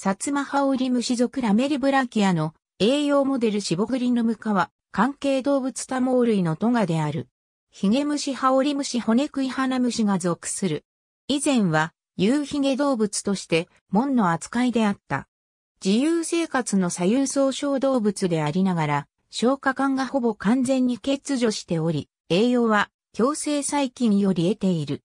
薩摩ハオリムシ属ラメリブラキアの栄養モデルシボグリのムカは関係動物多毛類のトガである。ヒゲムシハオリムシ骨食い花虫が属する。以前は有ヒゲ動物として門の扱いであった。自由生活の左右走小動物でありながら消化管がほぼ完全に欠如しており、栄養は共生細菌より得ている。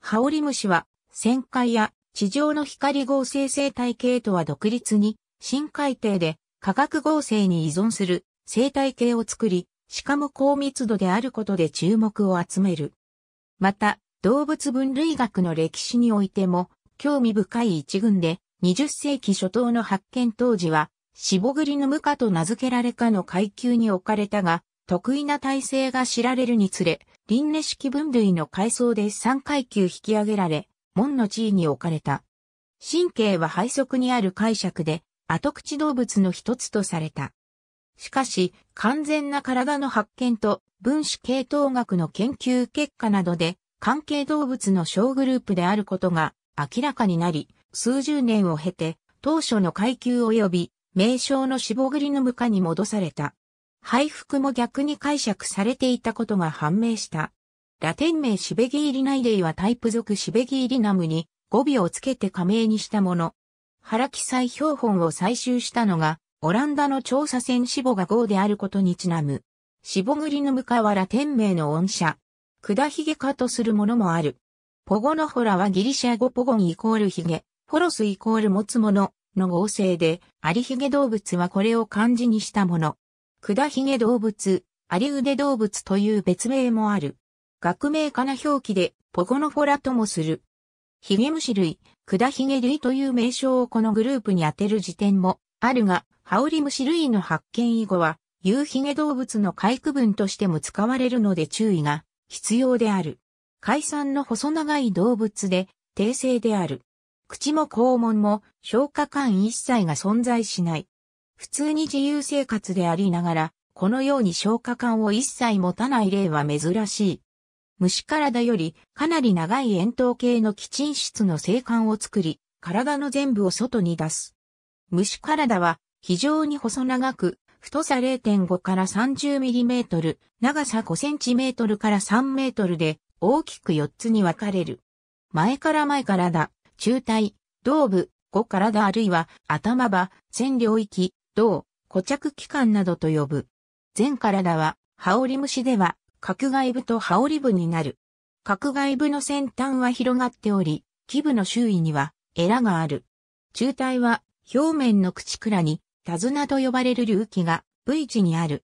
ハオリムシは旋回や地上の光合成生態系とは独立に深海底で化学合成に依存する生態系を作り、しかも高密度であることで注目を集める。また、動物分類学の歴史においても、興味深い一群で、20世紀初頭の発見当時は、シボグリのムカと名付けられかの階級に置かれたが、得意な体制が知られるにつれ、輪廻式分類の階層で3階級引き上げられ、門の地位に置かれた。神経は背側にある解釈で、後口動物の一つとされた。しかし、完全な体の発見と分子系統学の研究結果などで、関係動物の小グループであることが明らかになり、数十年を経て、当初の階級及び名称の死亡グリの無化に戻された。配服も逆に解釈されていたことが判明した。ラテン名シベギーリナイデイはタイプ属シベギーリナムに語尾をつけて加盟にしたもの。原記載標本を採集したのが、オランダの調査船シボが号であることにちなむ。シボグリのムカはラテン名の恩赦。管ヒゲ科とするものもある。ポゴノホラはギリシャ語ポゴンイコールヒゲ、フォロスイコール持つものの合成で、アリヒゲ動物はこれを漢字にしたもの。管ヒゲ動物、アリウデ動物という別名もある。学名かな表記で、ポゴノフォラともする。ヒゲムシ類、管ヒゲ類という名称をこのグループに当てる時点もあるが、ハオリムシ類の発見以後は、有ヒゲ動物の回区分としても使われるので注意が必要である。海産の細長い動物で、低性である。口も肛門も消化管一切が存在しない。普通に自由生活でありながら、このように消化管を一切持たない例は珍しい。虫体よりかなり長い円筒形の基沈質の生管を作り、体の全部を外に出す。虫体は非常に細長く、太さ0.5から30ミリメートル、長さ5センチメートルから3メートルで大きく4つに分かれる。前から前体、中体、頭部、後体あるいは頭場、線領域、銅、固着器官などと呼ぶ。全体は、羽織虫では、角外部と羽織部になる。角外部の先端は広がっており、基部の周囲には、エラがある。中体は、表面の口倉に、手綱と呼ばれる隆起が、V 字にある。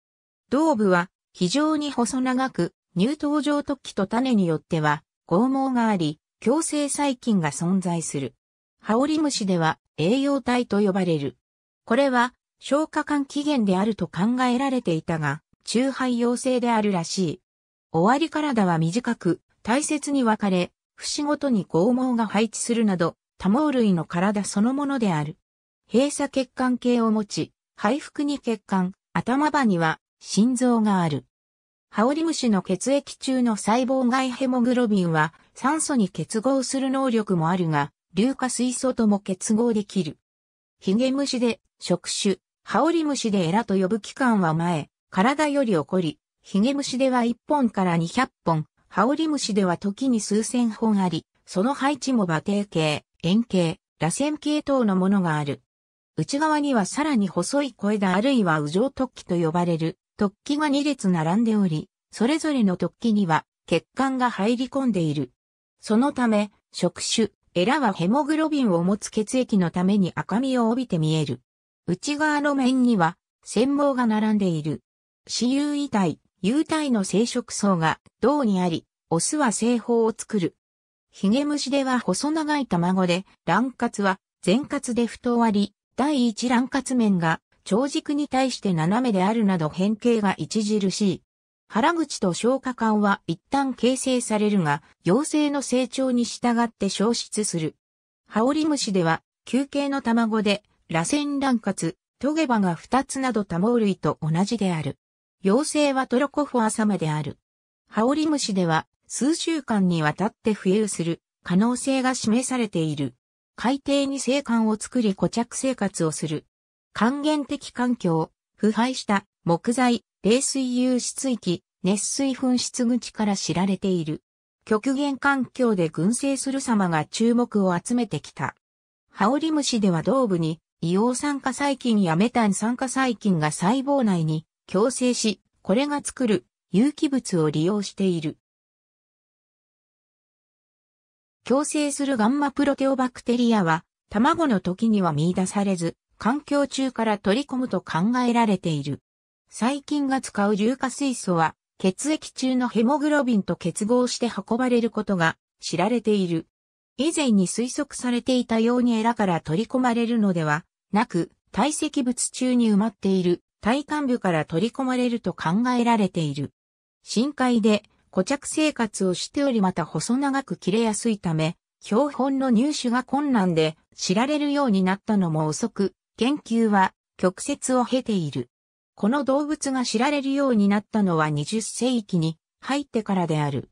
胴部は、非常に細長く、乳頭状突起と種によっては、剛毛があり、共生細菌が存在する。羽織虫では、栄養体と呼ばれる。これは、消化管起源であると考えられていたが、中肺陽性であるらしい。終わり体は短く、大切に分かれ、節ごとに剛毛が配置するなど、多毛類の体そのものである。閉鎖血管系を持ち、肺腹に血管、頭場には心臓がある。ハオリムシの血液中の細胞外ヘモグロビンは酸素に結合する能力もあるが、硫化水素とも結合できる。ヒゲムシで触手、ハオリムシでエラと呼ぶ器官は前、体より起こり、ヒゲムシでは1本から200本、ハオリムシでは時に数千本あり、その配置も馬蹄形、円形、螺旋形等のものがある。内側にはさらに細い小枝あるいは右状突起と呼ばれる突起が2列並んでおり、それぞれの突起には血管が入り込んでいる。そのため、触手、エラはヘモグロビンを持つ血液のために赤みを帯びて見える。内側の面には、繊毛が並んでいる。死有異体、有体の生殖層が銅にあり、オスは製法を作る。ヒゲムシでは細長い卵で、卵滑は全滑で太割り、第一卵滑面が長軸に対して斜めであるなど変形が著しい。腹口と消化管は一旦形成されるが、幼生の成長に従って消失する。ハオリムシでは、球形の卵で、螺旋卵滑、トゲバが二つなど多毛類と同じである。幼生はトロコフォアサマである。ハオリムシでは数週間にわたって浮遊する可能性が示されている。海底に生還を作り固着生活をする。還元的環境、腐敗した木材、冷水湧出域、熱水噴出口から知られている。極限環境で群生する様が注目を集めてきた。ハオリムシでは頭部に硫黄酸化細菌やメタン酸化細菌が細胞内に共生し、これが作る有機物を利用している。共生するガンマプロテオバクテリアは、卵の時には見出されず、環境中から取り込むと考えられている。細菌が使う硫化水素は、血液中のヘモグロビンと結合して運ばれることが知られている。以前に推測されていたようにエラから取り込まれるのではなく、堆積物中に埋まっている体幹部から取り込まれると考えられている。深海で固着生活をしておりまた細長く切れやすいため、標本の入手が困難で知られるようになったのも遅く、研究は曲折を経ている。この動物が知られるようになったのは20世紀に入ってからである。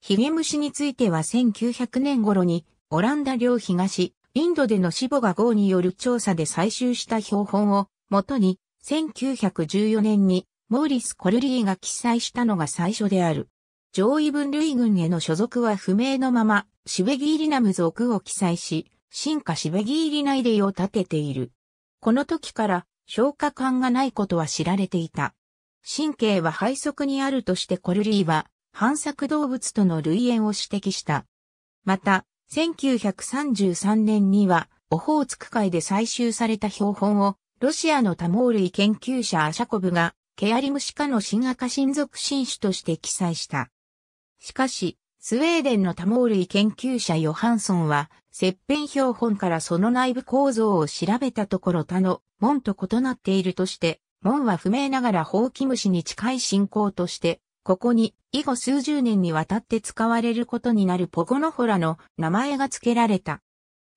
ヒゲムシについては1900年頃にオランダ領東、インドでの死母が号による調査で採集した標本を元に1914年にモーリス・コルリーが記載したのが最初である。上位分類群への所属は不明のまま、シベギーリナム属を記載し、進化シベギーリナイデを立てている。この時から消化管がないことは知られていた。神経は肺側にあるとしてコルリーは反作動物との類縁を指摘した。また、1933年には、オホーツク海で採集された標本を、ロシアの多毛類研究者アシャコブが、ケアリムシ科の新赤新属新種として記載した。しかし、スウェーデンの多毛類研究者ヨハンソンは、切片標本からその内部構造を調べたところ他の門と異なっているとして、門は不明ながらホウキムシに近い信仰としてここに以後数十年にわたって使われることになるポゴノホラの名前が付けられた。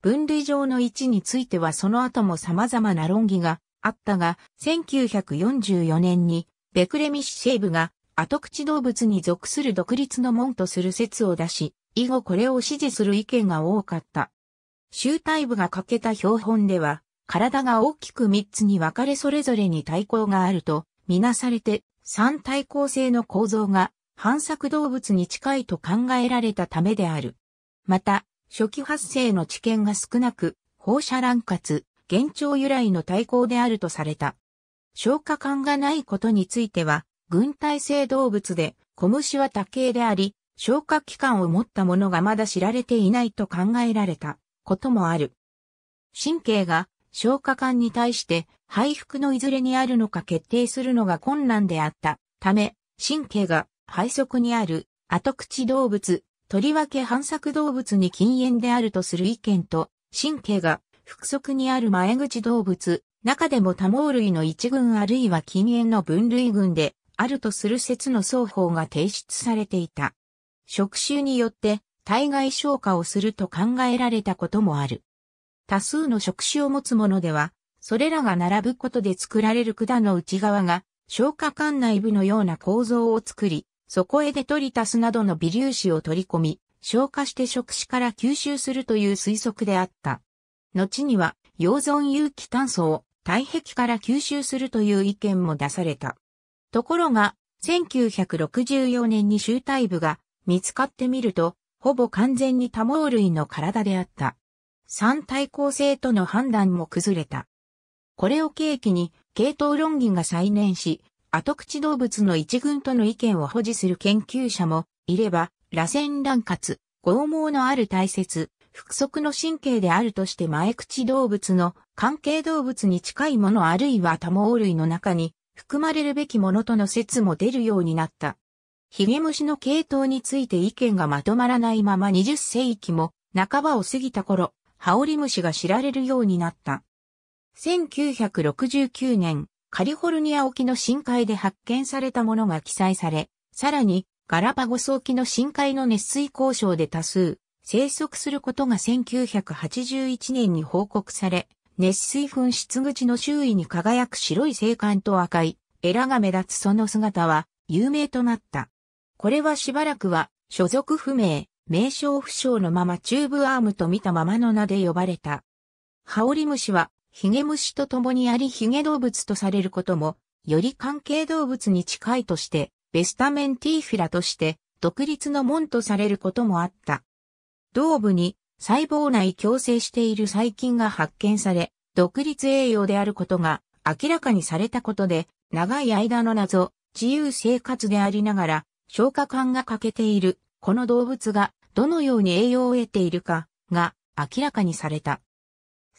分類上の位置についてはその後も様々な論議があったが、1944年にベクレミシシェーブが後口動物に属する独立の門とする説を出し、以後これを支持する意見が多かった。集体部が欠けた標本では、体が大きく3つに分かれそれぞれに対抗があるとみなされて三対抗性の構造が反作動物に近いと考えられたためである。また、初期発生の知見が少なく、放射乱活、幻聴由来の対抗であるとされた。消化管がないことについては、軍隊性動物で、小虫は多形であり、消化器官を持ったものがまだ知られていないと考えられたこともある。神経が消化管に対して肺腹のいずれにあるのか決定するのが困難であったため、神経が肺側にある後口動物、とりわけ反作動物に禁煙であるとする意見と、神経が腹側にある前口動物、中でも多毛類の一群あるいは禁煙の分類群であるとする説の双方が提出されていた。触臭によって体外消化をすると考えられたこともある。多数の触手を持つものでは、それらが並ぶことで作られる管の内側が消化管内部のような構造を作り、そこへデトリタスなどの微粒子を取り込み、消化して触手から吸収するという推測であった。後には、溶存有機炭素を体壁から吸収するという意見も出された。ところが、1964年に集体部が見つかってみると、ほぼ完全に多毛類の体であった。三対抗性との判断も崩れた。これを契機に、系統論議が再燃し、後口動物の一群との意見を保持する研究者もいれば、螺旋乱活、剛毛のある体節、腹側の神経であるとして前口動物の関係動物に近いものあるいは多毛類の中に含まれるべきものとの説も出るようになった。ヒゲムシの系統について意見がまとまらないまま20世紀も半ばを過ぎた頃、ハオリムシが知られるようになった。1969年、カリフォルニア沖の深海で発見されたものが記載され、さらにガラパゴス沖の深海の熱水交渉で多数生息することが1981年に報告され、熱水噴出口の周囲に輝く白い星管と赤いエラが目立つその姿は有名となった。これはしばらくは所属不明、名称不詳のままチューブアームと見たままの名で呼ばれた。ハオリムシは、ヒゲムシと共にありヒゲ動物とされることも、より関係動物に近いとして、ベスタメンティーフィラとして、独立の門とされることもあった。同部に、細胞内共生している細菌が発見され、独立栄養であることが明らかにされたことで、長い間の謎、自由生活でありながら、消化管が欠けている、この動物がどのように栄養を得ているかが明らかにされた。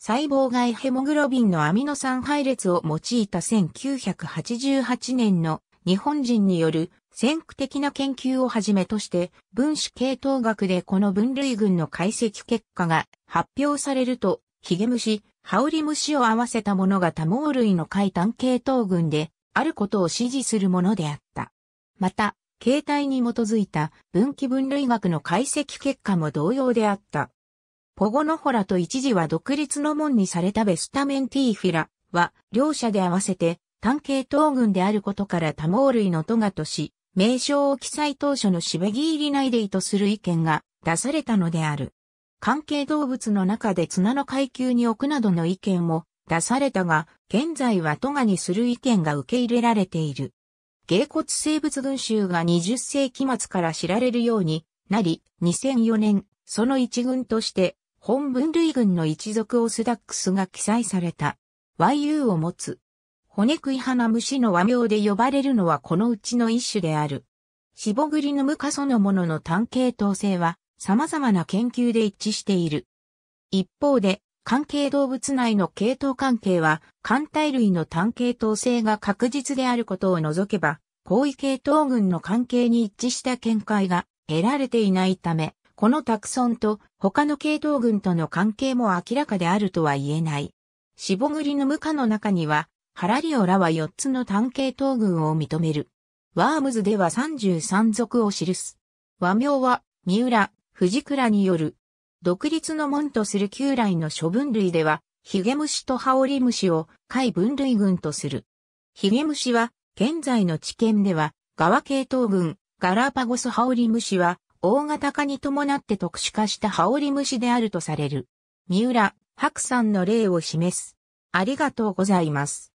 細胞外ヘモグロビンのアミノ酸配列を用いた1988年の日本人による先駆的な研究をはじめとして分子系統学でこの分類群の解析結果が発表されるとヒゲムシ、ハウリムシを合わせたものが多毛類の海単系統群であることを指示するものであった。また、形態に基づいた分岐分類学の解析結果も同様であった。ポゴノホラと一時は独立の門にされたベスタメンティーフィラは、両者で合わせて単系統群であることから多毛類のトガとし、名称を記載当初のシベギーリ内で意図する意見が出されたのである。関係動物の中で綱の階級に置くなどの意見も出されたが、現在はトガにする意見が受け入れられている。芸骨生物群衆が20世紀末から知られるようになり、2004年、その一群として本分類群の一族オスダックスが記載された。YU を持つ。骨食い花虫の和名で呼ばれるのはこのうちの一種である。シボグリヌム科そのものの単系統性は様々な研究で一致している。一方で、関係動物内の系統関係は、艦体類の単系統性が確実であることを除けば、高位系統群の関係に一致した見解が得られていないため、このタクソンと他の系統群との関係も明らかであるとは言えない。シボグリヌム科の中には、ハラリオラは4つの単系統群を認める。ワームズでは33族を記す。和名は、三浦、藤倉による。独立の門とする旧来の諸分類では、ヒゲムシとハオリムシを海分類群とする。ヒゲムシは、現在の知見では、側系統群、ガラパゴスハオリムシは、大型化に伴って特殊化した羽織虫であるとされる。三浦、白山の例を示す。ありがとうございます。